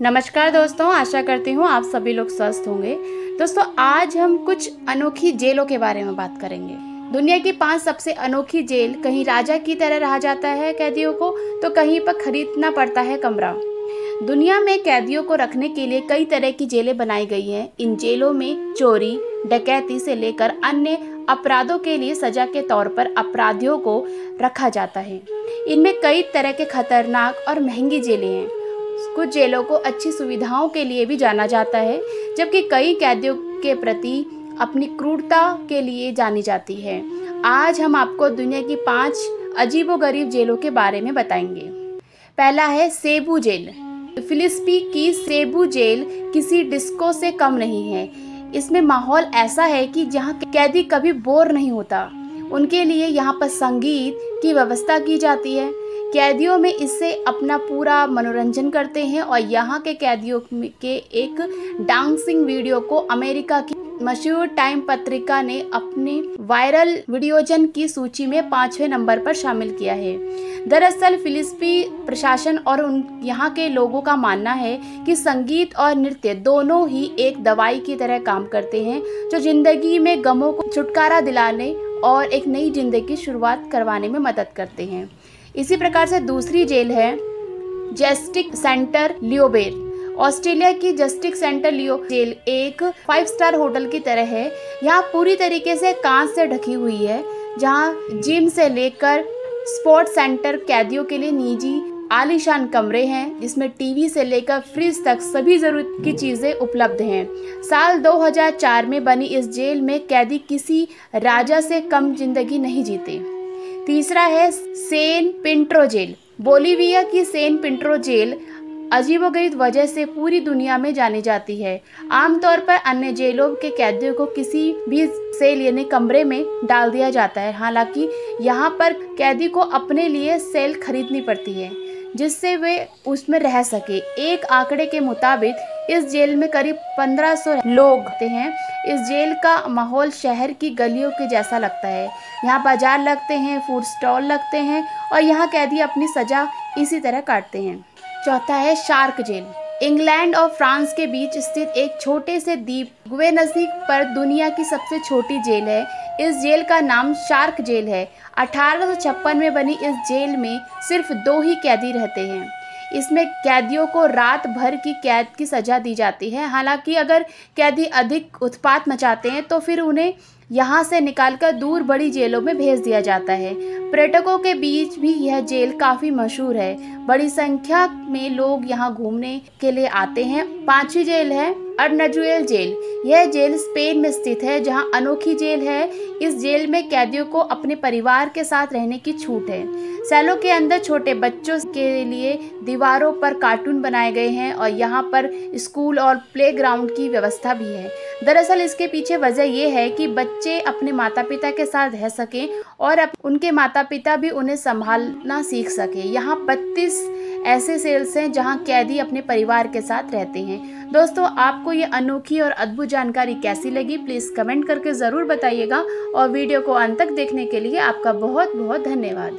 नमस्कार दोस्तों, आशा करती हूँ आप सभी लोग स्वस्थ होंगे। दोस्तों, आज हम कुछ अनोखी जेलों के बारे में बात करेंगे। दुनिया की पाँच सबसे अनोखी जेल, कहीं राजा की तरह रहा जाता है कैदियों को तो कहीं पर खरीदना पड़ता है कमरा। दुनिया में कैदियों को रखने के लिए कई तरह की जेलें बनाई गई हैं। इन जेलों में चोरी, डकैती से लेकर अन्य अपराधों के लिए सजा के तौर पर अपराधियों को रखा जाता है। इनमें कई तरह के खतरनाक और महँगी जेलें हैं। कुछ जेलों को अच्छी सुविधाओं के लिए भी जाना जाता है, जबकि कई कैदियों के प्रति अपनी क्रूरता के लिए जानी जाती है। आज हम आपको दुनिया की पाँच अजीबोगरीब जेलों के बारे में बताएँगे। पहला है सेबू जेल। फिलिस्पी की सेबू जेल किसी डिस्को से कम नहीं है। इसमें माहौल ऐसा है कि जहाँ कैदी कभी बोर नहीं होता। उनके लिए यहाँ पर संगीत की व्यवस्था की जाती है। कैदियों में इससे अपना पूरा मनोरंजन करते हैं और यहाँ के कैदियों के एक डांसिंग वीडियो को अमेरिका की मशहूर टाइम पत्रिका ने अपने वायरल वीडियोजन की सूची में पाँचवें नंबर पर शामिल किया है। दरअसल फिलिस्पी प्रशासन और उन यहाँ के लोगों का मानना है कि संगीत और नृत्य दोनों ही एक दवाई की तरह काम करते हैं, जो ज़िंदगी में गमों को छुटकारा दिलाने और एक नई ज़िंदगी की शुरुआत करवाने में मदद करते हैं। इसी प्रकार से दूसरी जेल है, जेस्टिक सेंटर लियोबेर। ऑस्ट्रेलिया की जस्टिक सेंटर लियो जेल एक फाइव स्टार होटल की तरह है। यहाँ पूरी तरीके से कांच से ढकी हुई है, जहाँ जिम से लेकर स्पोर्ट्स सेंटर कैदियों के लिए निजी आलीशान कमरे हैं, जिसमें टीवी से लेकर फ्रिज तक सभी ज़रूरत की चीज़ें उपलब्ध हैं। साल 2004 में बनी इस जेल में कैदी किसी राजा से कम ज़िंदगी नहीं जीते। तीसरा है सेन पिंट्रो जेल बोलीविया की सेन पिंट्रो जेल अजीबोगरीब वजह से पूरी दुनिया में जानी जाती है। आमतौर पर अन्य जेलों के कैदियों को किसी भी सेल यानी कमरे में डाल दिया जाता है। हालाँकि यहाँ पर कैदी को अपने लिए सेल खरीदनी पड़ती है, जिससे वे उसमें रह सके। एक आंकड़े के मुताबिक इस जेल में करीब 1500 लोग होते हैं। इस जेल का माहौल शहर की गलियों के जैसा लगता है। यहाँ बाज़ार लगते हैं फ़ूड स्टॉल लगते हैं और यहाँ कैदी अपनी सजा इसी तरह काटते हैं। चौथा है शार्क जेल। इंग्लैंड और फ्रांस के बीच स्थित एक छोटे से द्वीप नज़दीक पर दुनिया की सबसे छोटी जेल है। इस जेल का नाम शार्क जेल है। अठारह सौ छप्पन में बनी इस जेल में सिर्फ़ दो ही कैदी रहते हैं। इसमें कैदियों को रात भर की कैद की सज़ा दी जाती है। हालाँकि अगर कैदी अधिक उत्पात मचाते हैं तो फिर उन्हें यहाँ से निकालकर दूर बड़ी जेलों में भेज दिया जाता है। पर्यटकों के बीच भी यह जेल काफ़ी मशहूर है। बड़ी संख्या में लोग यहाँ घूमने के लिए आते हैं। पांचवी जेल है। अर्नजुएल जेल। यह जेल स्पेन में स्थित है, जहाँ अनोखी जेल है। इस जेल में कैदियों को अपने परिवार के साथ रहने की छूट है। सेलों के अंदर छोटे बच्चों के लिए दीवारों पर कार्टून बनाए गए हैं और यहाँ पर स्कूल और प्लेग्राउंड की व्यवस्था भी है। दरअसल इसके पीछे वजह यह है कि बच्चे अपने माता पिता के साथ रह सकें और उनके माता पिता भी उन्हें संभालना सीख सके। यहाँ बत्तीस ऐसे सेल्स हैं जहाँ कैदी अपने परिवार के साथ रहते हैं। दोस्तों, आपको ये अनोखी और अद्भुत जानकारी कैसी लगी प्लीज़ कमेंट करके ज़रूर बताइएगा। और वीडियो को अंत तक देखने के लिए आपका बहुत बहुत धन्यवाद।